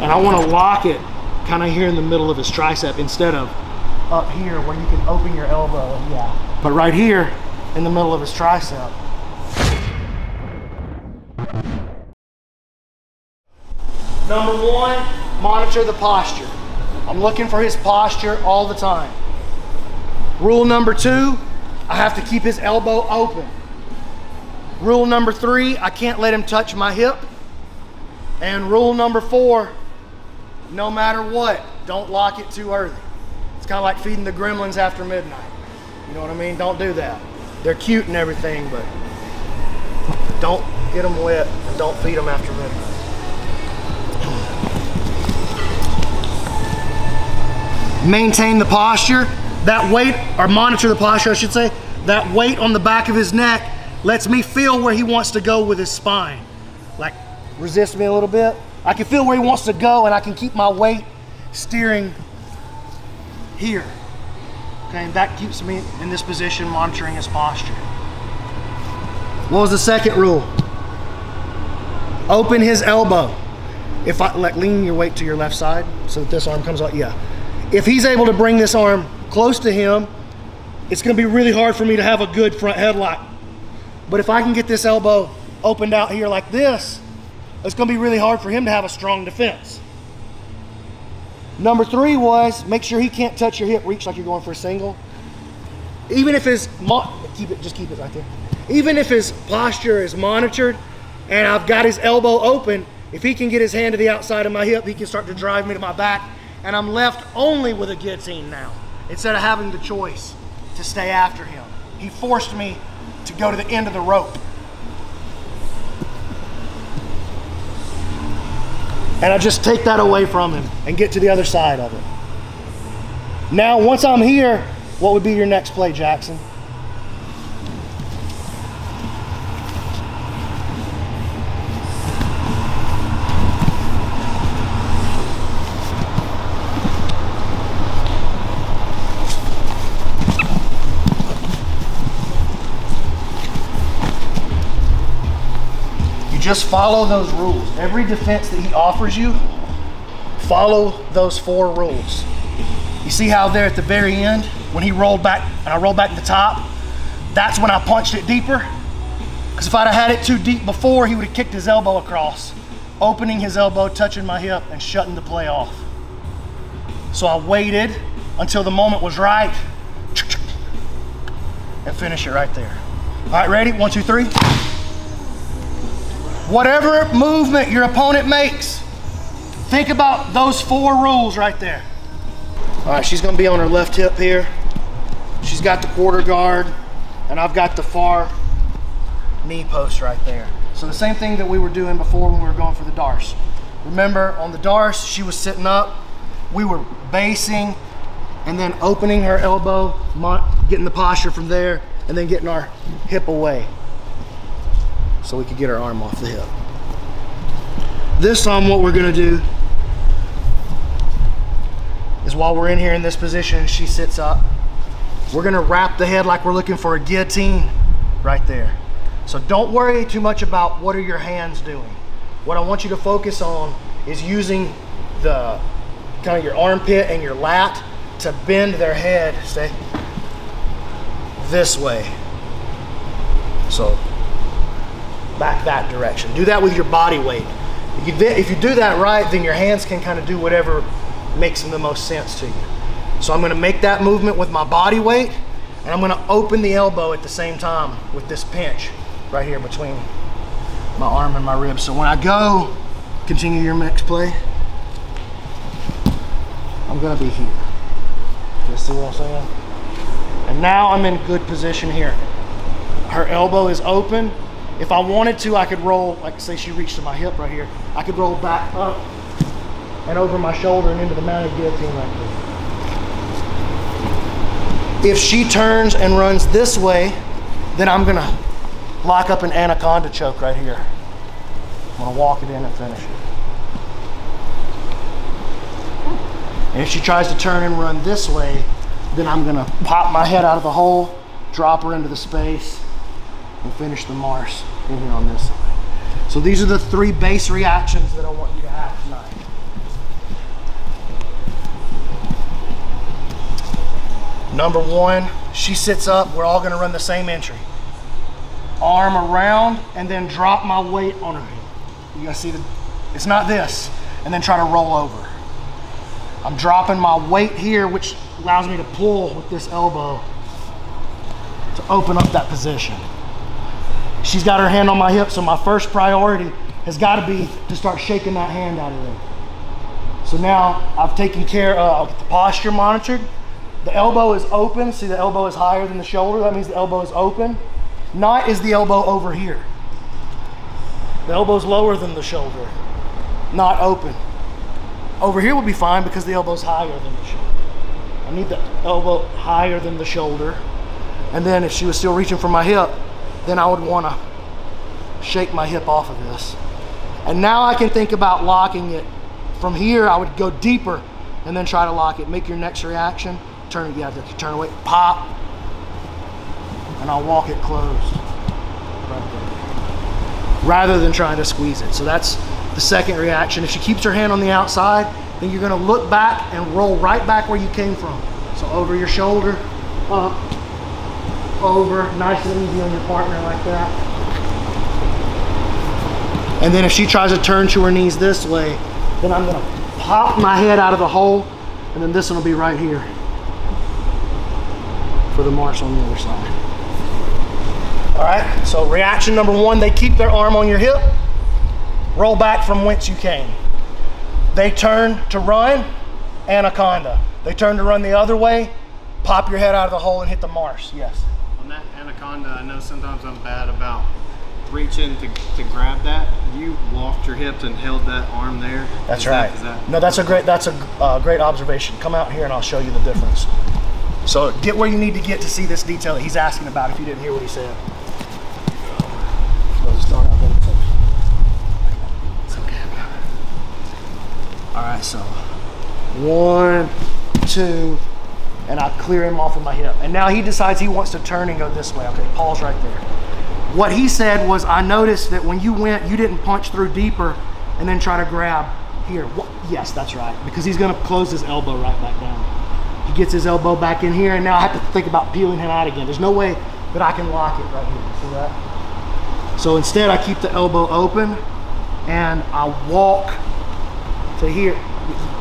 And I want to lock it kind of here in the middle of his tricep instead of up here where you can open your elbow. Yeah. But right here in the middle of his tricep. Number one, monitor the posture. I'm looking for his posture all the time. Rule number two, I have to keep his elbow open. Rule number three, I can't let him touch my hip. And rule number four, no matter what, don't lock it too early. It's kind of like feeding the gremlins after midnight. You know what I mean? Don't do that. They're cute and everything, but don't get them wet and don't feed them after midnight. Maintain the posture. That weight, or monitor the posture, I should say. That weight on the back of his neck lets me feel where he wants to go with his spine. Like, resist me a little bit. I can feel where he wants to go and I can keep my weight steering here. Okay, and that keeps me in this position monitoring his posture. What was the second rule? Open his elbow. If I like lean your weight to your left side so that this arm comes out, yeah. If he's able to bring this arm close to him, it's gonna be really hard for me to have a good front headlock. But if I can get this elbow opened out here like this, it's gonna be really hard for him to have a strong defense. Number three was make sure he can't touch your hip reach like you're going for a single. Even if his, keep it, just keep it right there. Even if his posture is monitored and I've got his elbow open, if he can get his hand to the outside of my hip, he can start to drive me to my back and I'm left only with a guillotine now instead of having the choice to stay after him. He forced me to go to the end of the rope. And I just take that away from him and get to the other side of it. Now, once I'm here, what would be your next play, Jackson? Just follow those rules. Every defense that he offers you, follow those four rules. You see how there at the very end, when he rolled back and I rolled back to the top, that's when I punched it deeper. Because if I'd have had it too deep before, he would have kicked his elbow across, opening his elbow, touching my hip, and shutting the play off. So I waited until the moment was right and finish it right there. All right, ready? One, two, three. Whatever movement your opponent makes, think about those four rules right there. All right, she's gonna be on her left hip here. She's got the quarter guard, and I've got the far knee post right there. So the same thing that we were doing before when we were going for the Darce. Remember, on the Darce, she was sitting up. We were basing and then opening her elbow, getting the posture from there, and then getting our hip away so we could get our arm off the hip. This time what we're gonna do is while we're in here in this position, she sits up, we're gonna wrap the head like we're looking for a guillotine right there. So don't worry too much about what are your hands doing. What I want you to focus on is using the kind of your armpit and your lat to bend their head, say, this way. So back that direction. Do that with your body weight. If you, if you do that right, then your hands can kind of do whatever makes them the most sense to you. So I'm gonna make that movement with my body weight, and I'm gonna open the elbow at the same time with this pinch right here between my arm and my ribs. So when I go, continue your next play, I'm gonna be here. You see what I'm saying? And now I'm in good position here. Her elbow is open, if I wanted to, I could roll, like say she reached to my hip right here, I could roll back up and over my shoulder and into the mounted guillotine right there. If she turns and runs this way, then I'm gonna lock up an anaconda choke right here. I'm gonna walk it in and finish it. And if she tries to turn and run this way, then I'm gonna pop my head out of the hole, drop her into the space, and finish the Darce in here on this side. So these are the three base reactions that I want you to have tonight. Number one, she sits up. We're all gonna run the same entry. Arm around and then drop my weight on her You guys see the, it's not this. And then try to roll over. I'm dropping my weight here, which allows me to pull with this elbow to open up that position. She's got her hand on my hip, so my first priority has got to be to start shaking that hand out of there. So now I've taken care uh, of the posture monitored. The elbow is open. See the elbow is higher than the shoulder. That means the elbow is open. Not is the elbow over here. The elbow's lower than the shoulder. Not open. Over here would be fine because the elbow's higher than the shoulder. I need the elbow higher than the shoulder. And then if she was still reaching for my hip, then I would want to shake my hip off of this. And now I can think about locking it. From here, I would go deeper and then try to lock it. Make your next reaction. Turn it, yeah, turn away, pop, and I'll walk it closed right. Rather than trying to squeeze it. So that's the second reaction. If she keeps her hand on the outside, then you're gonna look back and roll right back where you came from. So over your shoulder, up, over, nice and easy on your partner like that. And then if she tries to turn to her knees this way, then I'm gonna pop my head out of the hole, and then this one will be right here for the Darce on the other side. All right, so reaction number one, they keep their arm on your hip, roll back from whence you came. They turn to run, anaconda. They turn to run the other way, pop your head out of the hole and hit the Darce, yes. Anaconda, I know sometimes I'm bad about reaching to, to grab that. You walked your hips and held that arm there. That's Is right. That, that, no, that's a great that's a uh, great observation. Come out here and I'll show you the difference. So get where you need to get to see this detail that he's asking about. If you didn't hear what he said. start out there. It's okay. All right, so one, two, and I clear him off of my hip. And now he decides he wants to turn and go this way. Okay, Paul's right there. What he said was, I noticed that when you went, you didn't punch through deeper and then try to grab here. What? Yes, that's right. Because he's going to close his elbow right back down. He gets his elbow back in here, and now I have to think about peeling him out again. There's no way that I can lock it right here. See that? So instead, I keep the elbow open, and I walk to here.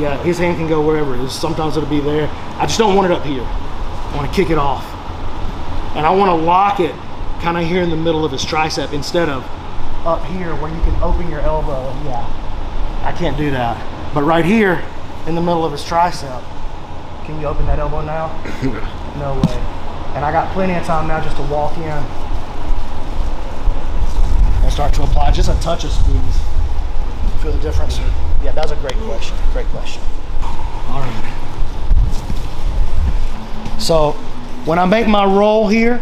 Yeah, his hand can go wherever it is. Sometimes it'll be there. I just don't want it up here. I want to kick it off. And I want to lock it kind of here in the middle of his tricep instead of up here where you can open your elbow. Yeah, I can't do that. But right here in the middle of his tricep, can you open that elbow now? no way. And I got plenty of time now just to walk in and start to apply just a touch of squeeze. Feel the difference? Yeah, that was a great question. Great question. All right. So when I make my roll here,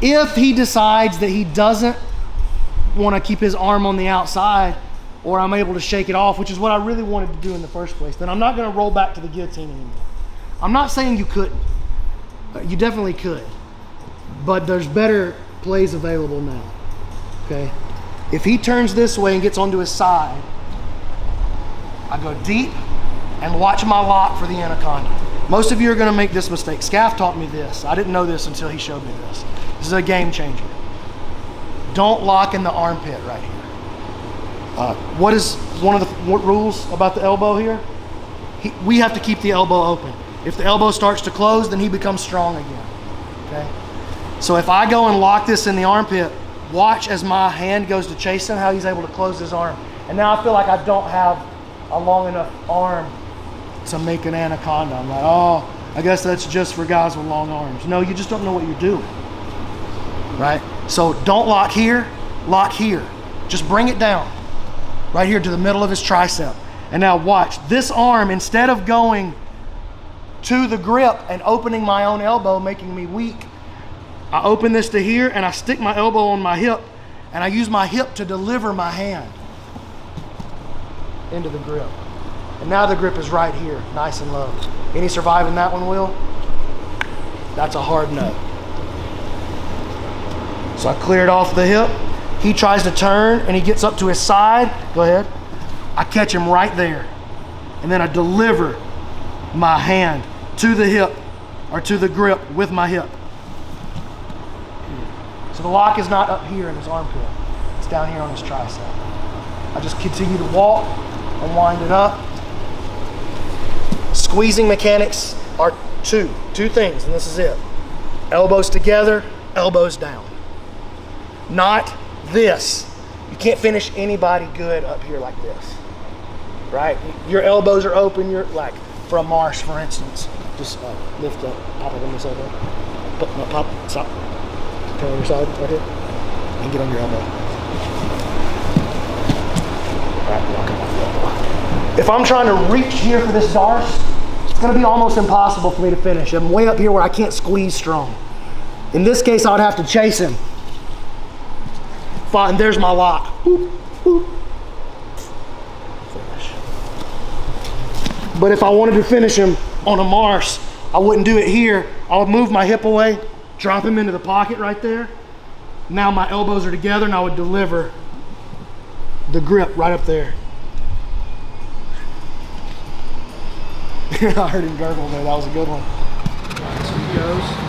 if he decides that he doesn't want to keep his arm on the outside or I'm able to shake it off, which is what I really wanted to do in the first place, then I'm not going to roll back to the guillotine anymore. I'm not saying you couldn't. Uh, You definitely could. But there's better plays available now. Okay? If he turns this way and gets onto his side, I go deep and watch my lock for the anaconda. Most of you are going to make this mistake. Scaff taught me this. I didn't know this until he showed me this. This is a game changer. Don't lock in the armpit right here. Uh, what is one of the rules about the elbow here? He, we have to keep the elbow open. If the elbow starts to close, then he becomes strong again. Okay? So if I go and lock this in the armpit, watch as my hand goes to chase him, how he's able to close his arm. And now I feel like I don't have a long enough arm to make an anaconda. I'm like, oh, I guess that's just for guys with long arms. No, you just don't know what you're doing. Right? So don't lock here, lock here. Just bring it down right here to the middle of his tricep. And now watch, this arm, instead of going to the grip and opening my own elbow, making me weak, I open this to here and I stick my elbow on my hip and I use my hip to deliver my hand into the grip. And now the grip is right here, nice and low. Any surviving that one, Will? That's a hard no. So I clear it off the hip. He tries to turn and he gets up to his side. Go ahead. I catch him right there. And then I deliver my hand to the hip or to the grip with my hip. So the lock is not up here in his armpit. It's down here on his tricep. I just continue to walk and wind it up. Squeezing mechanics are two, two things, and this is it. Elbows together, elbows down. Not this. You can't finish anybody good up here like this. Right? Your elbows are open, you're like a Darce, for instance. Just uh, lift up, pop it on this elbow. Put, no, pop, stop. Turn on your side right here. And get on your elbow. Alright, walk him off elbow. If I'm trying to reach here for this Darce, it's gonna be almost impossible for me to finish. I'm way up here where I can't squeeze strong. In this case, I would have to chase him. Fine, there's my lock. Boop, boop. But if I wanted to finish him on a Darce, I wouldn't do it here. I would move my hip away, drop him into the pocket right there. Now my elbows are together and I would deliver the grip right up there. I heard him gurgle there. That was a good one. So he goes.